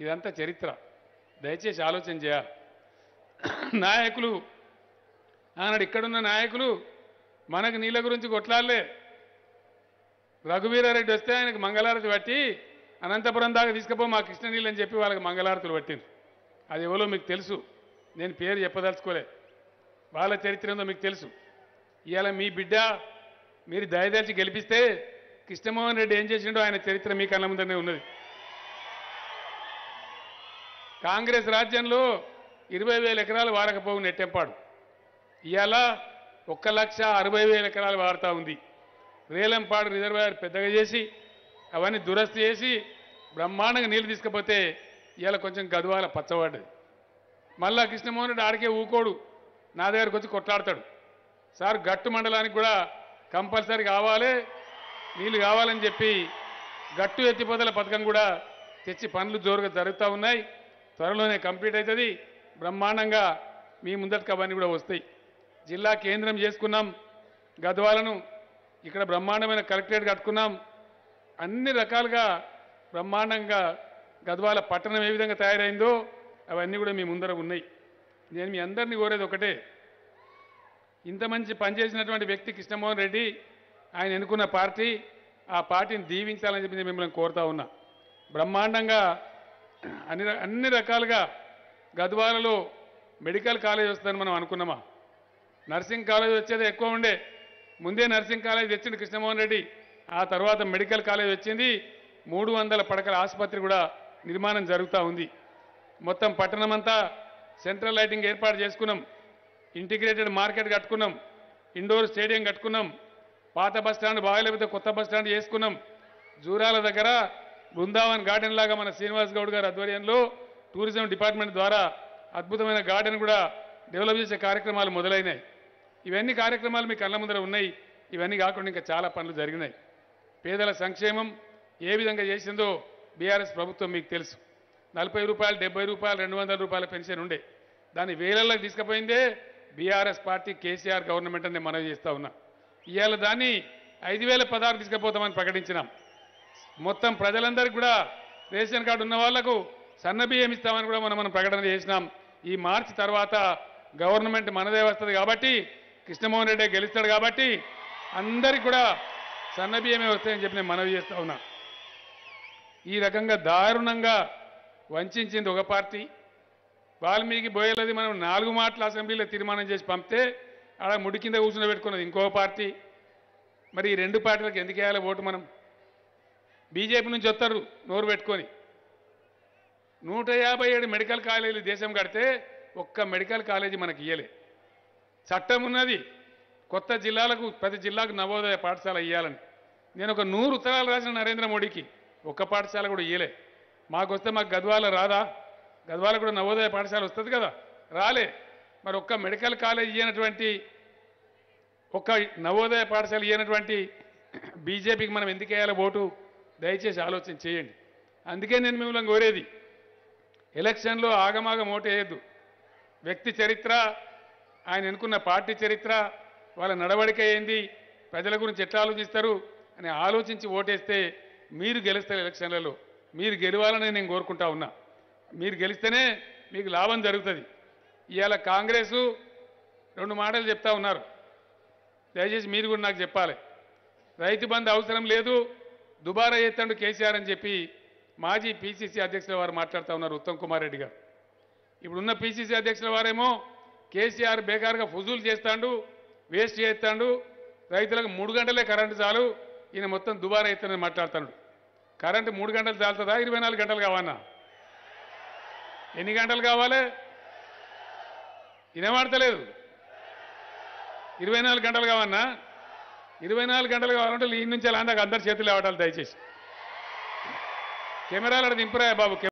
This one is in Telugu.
ఇదంతా చరిత్ర. దయచేసి ఆలోచన చేయాలి. నాయకులు ఆనాడు ఇక్కడున్న నాయకులు మనకు నీళ్ళ గురించి కొట్లాడలే. రఘువీరారెడ్డి వస్తే ఆయనకు మంగళారతి పట్టి అనంతపురం దాకా తీసుకుపో మా కృష్ణ నీళ్ళు అని చెప్పి వాళ్ళకి మంగళారతులు పట్టింది అది ఎవరో మీకు తెలుసు. నేను పేరు చెప్పదలుచుకోలే. వాళ్ళ చరిత్ర ఏందో మీకు తెలుసు. ఇవాళ మీ బిడ్డ మీరు దయదలిచి గెలిపిస్తే కృష్ణమోహన్ రెడ్డి ఏం చేసిండో ఆయన చరిత్ర మీ కళ్ళ ముందరనే ఉన్నది. కాంగ్రెస్ రాజ్యంలో ఇరవై వేల ఎకరాలు వాడకపోవు నెట్టెంపాడు. ఇవాళ ఒక్క లక్ష అరవై వేల ఎకరాలు వాడతా ఉంది. రేలంపాడు రిజర్వాయర్ పెద్దగా చేసి అవన్నీ దురస్తి చేసి బ్రహ్మాండంగా నీళ్ళు తీసుకపోతే ఇవాళ కొంచెం గదువాల పచ్చబడ్డది. మళ్ళా కృష్ణమోహన్ రెడ్డి ఆడికే ఊకోడు. నా దగ్గరకు వచ్చి కొట్లాడతాడు. సార్ గట్టు మండలానికి కూడా కంపల్సరీ కావాలి నీళ్ళు కావాలని చెప్పి గట్టు ఎత్తిపోతల పథకం కూడా తెచ్చి పనులు జోరుగా జరుగుతూ ఉన్నాయి. త్వరలోనే కంప్లీట్ అవుతుంది. బ్రహ్మాండంగా మీ ముందటికి అవన్నీ కూడా వస్తాయి. జిల్లా కేంద్రం చేసుకున్నాం. గద్వాలను ఇక్కడ బ్రహ్మాండమైన కలెక్టరేట్ కట్టుకున్నాం. అన్ని రకాలుగా బ్రహ్మాండంగా గద్వాల పట్టణం ఏ విధంగా తయారైందో అవన్నీ కూడా మీ ముందర ఉన్నాయి. నేను మీ అందరినీ కోరేది ఒకటే. ఇంత మంచి పనిచేసినటువంటి వ్యక్తి కృష్ణమోహన్ రెడ్డి ఆయన ఎన్నుకున్న పార్టీ ఆ పార్టీని దీవించాలని చెప్పి మిమ్మల్ని కోరుతా ఉన్నా. బ్రహ్మాండంగా అన్ని అన్ని రకాలుగా గద్వాలలో మెడికల్ కాలేజ్ వస్తుందని మనం అనుకున్నామా? నర్సింగ్ కాలేజ్ వచ్చేది ఎక్కువ ఉండే. ముందే నర్సింగ్ కాలేజ్ తెచ్చింది కృష్ణమోహన్ రెడ్డి. ఆ తర్వాత మెడికల్ కాలేజ్ వచ్చింది. మూడు వందల పడకల ఆసుపత్రి కూడా నిర్మాణం జరుగుతూ ఉంది. మొత్తం పట్టణమంతా సెంట్రల్ లైటింగ్ ఏర్పాటు చేసుకున్నాం. ఇంటిగ్రేటెడ్ మార్కెట్ కట్టుకున్నాం. ఇండోర్ స్టేడియం కట్టుకున్నాం. పాత బస్ స్టాండ్ బాగలేకపోతే కొత్త బస్ స్టాండ్ చేసుకున్నాం. జూరాల దగ్గర బృందావన్ గార్డెన్ లాగా మన శ్రీనివాస్ గౌడ్ గారి ఆధ్వర్యంలో టూరిజం డిపార్ట్మెంట్ ద్వారా అద్భుతమైన గార్డెన్ కూడా డెవలప్ చేసే కార్యక్రమాలు మొదలైనాయి. ఇవన్నీ కార్యక్రమాలు మీ కళ్ళ ముందర ఉన్నాయి. ఇవన్నీ కాకుండా ఇంకా చాలా పనులు జరిగినాయి. పేదల సంక్షేమం ఏ విధంగా చేసిందో బీఆర్ఎస్ ప్రభుత్వం మీకు తెలుసు. నలభై రూపాయలు డెబ్బై రూపాయలు రెండు వందల రూపాయల పెన్షన్ ఉండే. దాన్ని వేలల్లోకి తీసుకుపోయిందే బీఆర్ఎస్ పార్టీ కేసీఆర్ గవర్నమెంట్ అని నేను మనవి చేస్తా ఉన్నా. ఇవాళ దాన్ని ఐదు వేల పదహారు తీసుకుపోతామని ప్రకటించినాం. మొత్తం ప్రజలందరికీ కూడా రేషన్ కార్డు ఉన్న వాళ్ళకు సన్నబియ్యం ఇస్తామని కూడా మనం మనం ప్రకటన చేసినాం. ఈ మార్చి తర్వాత గవర్నమెంట్ మనదే వస్తుంది కాబట్టి కృష్ణమోహన్ రెడ్డి గెలుస్తాడు కాబట్టి అందరికి కూడా సన్నబియ్యమే వస్తాయని చెప్పి నేను మనవి చేస్తా ఉన్నా. ఈ రకంగా దారుణంగా వంచింది ఒక పార్టీ. వాల్మీకి బోయలది మనం నాలుగు మాటల అసెంబ్లీలో తీర్మానం చేసి పంపితే ఆడ ముడి కింద కూర్చుని పెట్టుకున్నది ఇంకో పార్టీ. మరి ఈ రెండు పార్టీలకు ఎందుకు వేయాలి ఓటు మనం? బీజేపీ నుంచి వస్తారు నోరు పెట్టుకొని. నూట యాభై ఏడు మెడికల్ కాలేజీలు దేశం కడితే ఒక్క మెడికల్ కాలేజీ మనకి ఇయ్యలే. చట్టం ఉన్నది. కొత్త జిల్లాలకు ప్రతి జిల్లాకు నవోదయ పాఠశాల ఇవ్వాలని నేను ఒక నూరు ఉత్తరాలు రాసిన నరేంద్ర మోడీకి ఒక్క పాఠశాల కూడా ఇయ్యలే. మాకు వస్తే మాకు గద్వాల రాదా? గద్వాల కూడా నవోదయ పాఠశాల వస్తుంది కదా? రాలే. మరి ఒక్క మెడికల్ కాలేజ్ ఇయ్యనటువంటి ఒక్క నవోదయ పాఠశాల ఇయ్యనటువంటి బీజేపీకి మనం ఎందుకు వేయాలి ఓటు? దయచేసి ఆలోచన చేయండి. అందుకే నేను మిమ్మల్ని కోరేది ఎలక్షన్లో ఆగమాగం ఓటేయద్దు. వ్యక్తి చరిత్ర ఆయన ఎన్నుకున్న పార్టీ చరిత్ర వాళ్ళ నడవడిక ఏంది ప్రజల గురించి ఎట్లా ఆలోచిస్తారు అని ఆలోచించి ఓటేస్తే మీరు గెలుస్తారు ఎలక్షన్లలో. మీరు గెలవాలని నేను కోరుకుంటా ఉన్నా. మీరు గెలిస్తేనే మీకు లాభం జరుగుతుంది. ఇవాళ కాంగ్రెసు రెండు మాటలు చెప్తా ఉన్నారు. దయచేసి మీరు కూడా నాకు చెప్పాలి. రైతు బంధు అవసరం లేదు దుబారా ఎత్తండు కేసీఆర్ అని చెప్పి మాజీ పీసీసీ అధ్యక్షుల వారు మాట్లాడుతూ ఉన్నారు ఉత్తమ్ కుమార్ రెడ్డి గారు. ఇప్పుడున్న పీసీసీ అధ్యక్షుల వారేమో కేసీఆర్ బేకారుగా ఫుజులు చేస్తాడు వేస్ట్ చేస్తాడు రైతులకు మూడు గంటలే కరెంటు చాలు ఈయన మొత్తం దుబారా ఎత్తానని మాట్లాడుతాడు. కరెంటు మూడు గంటలు చాలుతుందా? ఇరవై నాలుగు గంటలు కావన్నా ఎన్ని గంటలు కావాలి? వినబడతలేదు ఇరవై నాలుగు గంటలు కావన్నా ఇరవై నాలుగు గంటలు కావాలంటే ఈ నుంచి అలా అందరి చేతులు ఇవ్వటాలు దయచేసి. కెమెరాలు దింపురా బాబు.